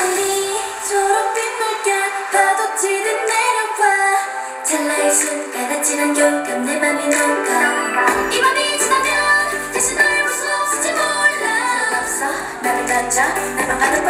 별빛처럼 빛날까 파도 치듯 내려와. 찰나의 순간에 지난 경감 내 맘이 녹아 이 맘이 지나면 다시 널볼수 없을지 몰라. 없어. 나를 던져 내맘 가득